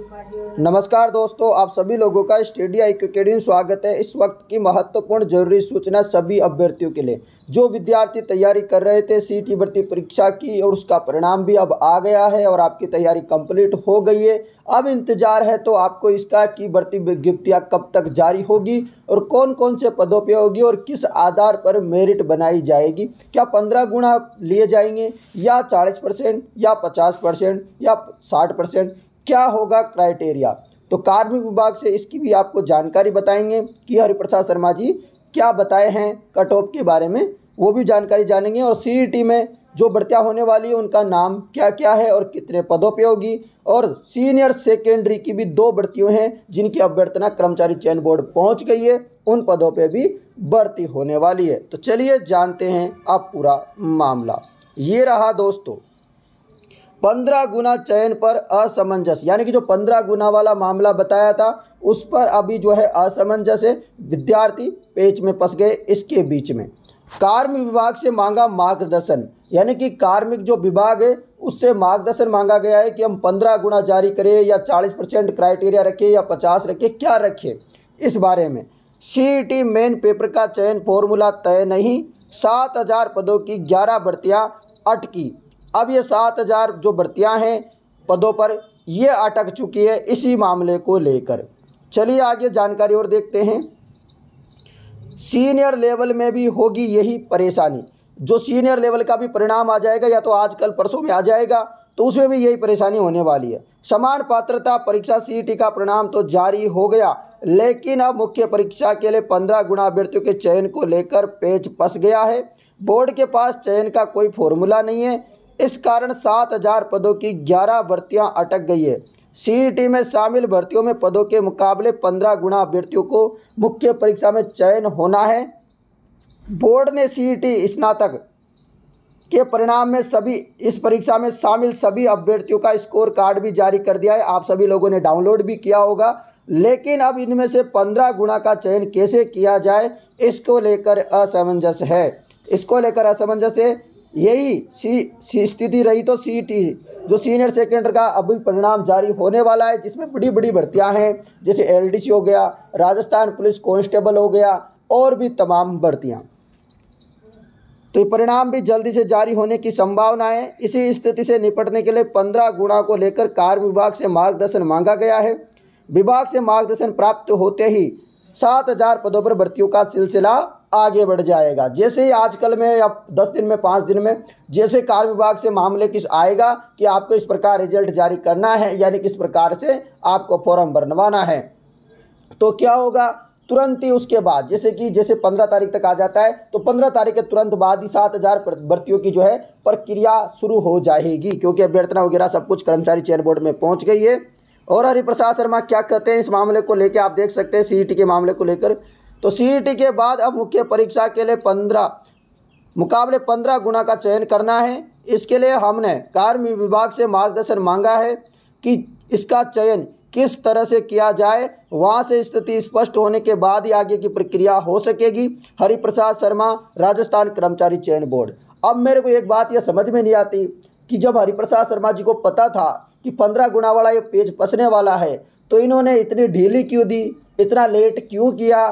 नमस्कार दोस्तों, आप सभी लोगों का स्टडी आई अकेडमी स्वागत है। इस वक्त की महत्वपूर्ण ज़रूरी सूचना सभी अभ्यर्थियों के लिए। जो विद्यार्थी तैयारी कर रहे थे, सीटी भर्ती परीक्षा की, और उसका परिणाम भी अब आ गया है, और आपकी तैयारी कंप्लीट हो गई है। अब इंतज़ार है तो आपको इसका की भर्ती विज्ञप्तियाँ कब तक जारी होगी, और कौन कौन से पदों पर होगी, और किस आधार पर मेरिट बनाई जाएगी। क्या पंद्रह गुणा लिए जाएँगे, या चालीस परसेंट, या पचास परसेंट, या साठ परसेंट क्या होगा क्राइटेरिया? तो कार्मिक विभाग से इसकी भी आपको जानकारी बताएँगे कि हरिप्रसाद शर्मा जी क्या बताए हैं कट ऑफ़ के बारे में, वो भी जानकारी जानेंगे। और सी में जो भर्तियाँ होने वाली है, उनका नाम क्या क्या है और कितने पदों पे होगी? और सीनियर सेकेंडरी की भी दो भर्तियों हैं, जिनकी अभ्यर्थना कर्मचारी चयन बोर्ड पहुँच गई है, उन पदों पे भी भर्ती होने वाली है। तो चलिए जानते हैं अब पूरा मामला। ये रहा दोस्तों पंद्रह गुना चयन पर असमंजस, यानी कि जो पंद्रह गुना वाला मामला बताया था, उस पर अभी जो है असमंजस है। विद्यार्थी पेच में फंस गए इसके बीच में। कार्मिक विभाग से मांगा मार्गदर्शन, यानी कि कार्मिक जो विभाग है, उससे मार्गदर्शन मांगा गया है कि हम पंद्रह गुना जारी करें या चालीस परसेंट क्राइटेरिया रखें या पचास रखें, क्या रखें? इस बारे में। सी मेन पेपर का चयन फॉर्मूला तय नहीं, सात हज़ार पदों की ग्यारह भर्तियाँ अटकी। अब ये सात हज़ार जो भर्तियाँ हैं पदों पर, ये अटक चुकी है इसी मामले को लेकर। चलिए आगे जानकारी और देखते हैं। सीनियर लेवल में भी होगी यही परेशानी। जो सीनियर लेवल का भी परिणाम आ जाएगा, या तो आज कल परसों में आ जाएगा तो उसमें भी यही परेशानी होने वाली है। समान पात्रता परीक्षा सीटी का परिणाम तो जारी हो गया, लेकिन अब मुख्य परीक्षा के लिए पंद्रह गुणा अभ्यर्थियों के चयन को लेकर पेज पस गया है। बोर्ड के पास चयन का कोई फॉर्मूला नहीं है इस कारण सात हज़ार पदों की ग्यारह भर्तियाँ अटक गई है। सी में शामिल भर्तियों में पदों के मुकाबले पंद्रह गुना अभ्यर्थियों को मुख्य परीक्षा में चयन होना है। बोर्ड ने सी स्नातक के परिणाम में सभी, इस परीक्षा में शामिल सभी अभ्यर्थियों का स्कोर कार्ड भी जारी कर दिया है। आप सभी लोगों ने डाउनलोड भी किया होगा। लेकिन अब इनमें से पंद्रह गुना का चयन कैसे किया जाए, इसको लेकर असमंजस है। इसको लेकर असमंजस है। यही सी सी स्थिति रही तो सी टी जो सीनियर सेकेंडर का अभी परिणाम जारी होने वाला है, जिसमें बड़ी बड़ी भर्तियाँ हैं, जैसे एलडीसी हो गया, राजस्थान पुलिस कांस्टेबल हो गया, और भी तमाम भर्तियाँ। तो ये परिणाम भी जल्दी से जारी होने की संभावना है। इसी स्थिति से निपटने के लिए पंद्रह गुणा को लेकर कार्य विभाग से मार्गदर्शन मांगा गया है। विभाग से मार्गदर्शन प्राप्त होते ही सात हज़ार पदों पर भर्तियों का सिलसिला आगे बढ़ जाएगा। जैसे ही आजकल में या दस दिन में, पाँच दिन में, जैसे कार्य विभाग से मामले किस आएगा कि आपको इस प्रकार रिज़ल्ट जारी करना है, यानी किस प्रकार से आपको फॉर्म भरवाना है तो क्या होगा? तुरंत ही उसके बाद, जैसे कि जैसे पंद्रह तारीख तक आ जाता है तो पंद्रह तारीख के तुरंत बाद ही सात हज़ार भर्तियों की जो है प्रक्रिया शुरू हो जाएगी, क्योंकि अभ्यर्थना वगैरह सब कुछ कर्मचारी चयन बोर्ड में पहुँच गई है। और हरिप्रसाद शर्मा, क्या कहते हैं इस मामले को लेकर आप देख सकते हैं सी के मामले को लेकर। तो सी के बाद अब मुख्य परीक्षा के लिए पंद्रह, मुकाबले पंद्रह गुना का चयन करना है। इसके लिए हमने कार्य विभाग से मार्गदर्शन मांगा है कि इसका चयन किस तरह से किया जाए। वहाँ से स्थिति स्पष्ट होने के बाद ही आगे की प्रक्रिया हो सकेगी। हरिप्रसाद शर्मा, राजस्थान कर्मचारी चयन बोर्ड। अब मेरे को एक बात यह समझ में नहीं आती कि जब हरिप्रसाद शर्मा जी को पता था कि पंद्रह गुना वाला ये पेज फंसने वाला है तो इन्होंने इतनी ढीली क्यों दी, इतना लेट क्यों किया?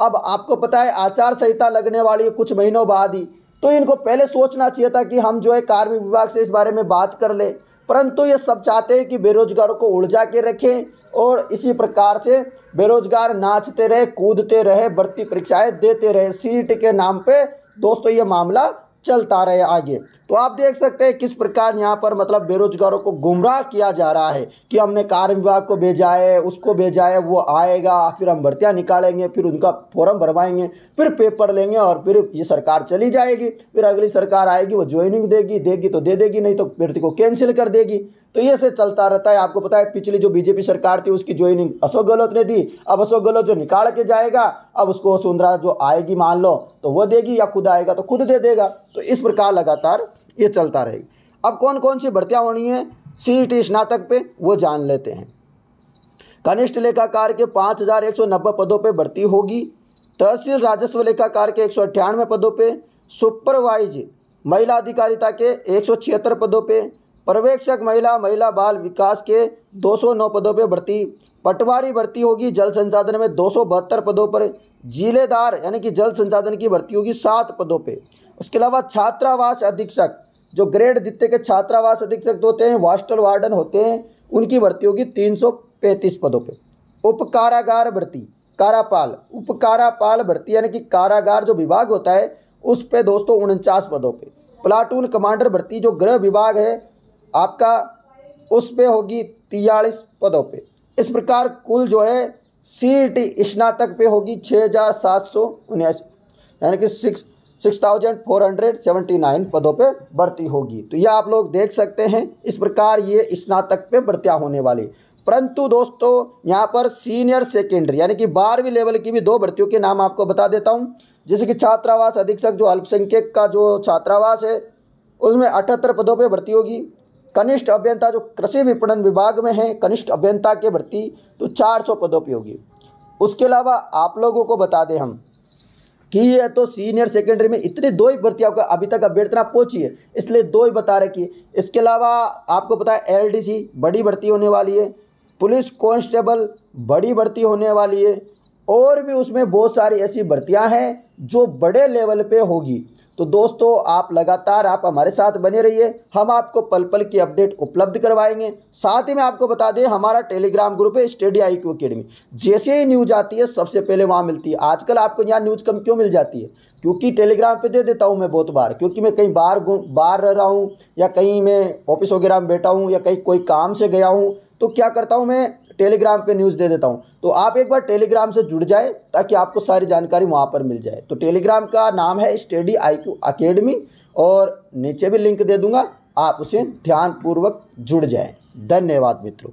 अब आपको पता है आचार संहिता लगने वाली है कुछ महीनों बाद ही। तो इनको पहले सोचना चाहिए था कि हम जो है कार्मिक विभाग से इस बारे में बात कर ले। परंतु ये सब चाहते हैं कि बेरोजगारों को ऊर्जा के रखें और इसी प्रकार से बेरोजगार नाचते रहे, कूदते रहे, भर्ती परीक्षाएँ देते रहे। सीट के नाम पे दोस्तों ये मामला चलता रहे आगे। तो आप देख सकते हैं किस प्रकार यहाँ पर मतलब बेरोजगारों को गुमराह किया जा रहा है कि हमने कार्य विभाग को भेजा है, उसको भेजा है, वो आएगा, फिर हम भर्तियाँ निकालेंगे, फिर उनका फॉर्म भरवाएँगे, फिर पेपर लेंगे और फिर ये सरकार चली जाएगी। फिर अगली सरकार आएगी, वो ज्वाइनिंग देगी देगी तो दे देगी, नहीं तो भर्ती को कैंसिल कर देगी। तो ये से चलता रहता है। आपको पता है, पिछली जो बीजेपी सरकार थी, उसकी ज्वाइनिंग अशोक गहलोत ने दी। अब अशोक गहलोत जो निकाल के जाएगा अब उसको वसुंधरा जो आएगी मान लो तो वो देगी या खुद आएगा तो खुद दे देगा। तो इस प्रकार लगातार ये चलता रहेगी। अब कौन कौन सी भर्तियाँ होनी है? सी स्नातक पे वो जान लेते हैं। कनिष्ठ लेखाकार के पाँच हज़ार एक सौ नब्बे पदों पे भर्ती होगी। तहसील राजस्व लेखाकार के एक सौ अट्ठानवे पदों पे। सुपरवाइज महिला अधिकारिता के एक सौ छिहत्तर पदों पे। पर्यवेक्षक महिला महिला बाल विकास के 209 पदों पर भर्ती पटवारी भर्ती होगी, जल संसाधन में दो सौ बहत्तर पदों पर, जिलेदार यानी कि जल संसाधन की भर्ती होगी सात पदों पे। उसके अलावा छात्रावास अधीक्षक, जो ग्रेड द्वितीय के छात्रावास अधीक्षक होते हैं हॉस्टल वार्डन होते हैं, उनकी भर्ती होगी तीन सौ पैंतीस पदों पे। उपकारागार भर्ती, कारापाल, उपकारापाल भर्ती यानी कि कारागार जो विभाग होता है, उस पे दोस्तों उनचास पदों पे। प्लाटून कमांडर भर्ती, जो गृह विभाग है, आपका, उस पे होगी तियालीस पदों पे। इस प्रकार कुल जो है सी टी स्नातक पे होगी छः हज़ार सात सौ उन्यासी। यानी कि six six thousand four hundred seventy nine पदों पे भर्ती होगी। तो यह आप लोग देख सकते हैं, इस प्रकार ये स्नातक पे भर्तियाँ होने वाली। परंतु दोस्तों, यहाँ पर सीनियर सेकेंडरी यानी कि बारहवीं लेवल की भी दो भर्तियों के नाम आपको बता देता हूँ। जैसे कि छात्रावास अधीक्षक जो अल्पसंख्यक का जो छात्रावास है, उसमें अठहत्तर पदों पर भर्ती होगी। कनिष्ठ अभियंता जो कृषि विपणन विभाग में है, कनिष्ठ अभियंता के भर्ती तो 400 पदों पर होगी उसके अलावा आप लोगों को बता दें हम कि ये तो सीनियर सेकेंडरी में इतनी दो ही भर्ती आपको अभी तक अभ्यर्थना पहुँची है, इसलिए दो ही बता रखी है। इसके अलावा आपको पता है एलडीसी बड़ी भर्ती होने वाली है, पुलिस कांस्टेबल बड़ी भर्ती होने वाली है और भी उसमें बहुत सारी ऐसी भर्तियाँ हैं जो बड़े लेवल पे होगी। तो दोस्तों, आप लगातार आप हमारे साथ बने रहिए। हम आपको पल पल की अपडेट उपलब्ध करवाएँगे। साथ ही मैं आपको बता दें, हमारा टेलीग्राम ग्रुप है स्टडी आई क्यू अकेडमी जैसे ही न्यूज़ आती है, सबसे पहले वहाँ मिलती है। आजकल आपको यहाँ न्यूज़ कम क्यों मिल जाती है? क्योंकि टेलीग्राम पे दे देता हूँ मैं बहुत बार, क्योंकि मैं कहीं बाहर बाहर रह रहा हूँ या कहीं मैं ऑफ़िस वगैरह में बैठा हूँ या कहीं कोई काम से गया हूँ तो क्या करता हूँ मैं टेलीग्राम पे न्यूज़ दे देता हूँ। तो आप एक बार टेलीग्राम से जुड़ जाए ताकि आपको सारी जानकारी वहाँ पर मिल जाए। तो टेलीग्राम का नाम है स्टडी आई क्यू अकेडमी और नीचे भी लिंक दे दूँगा, आप उसे ध्यानपूर्वक जुड़ जाएँ। धन्यवाद मित्रों।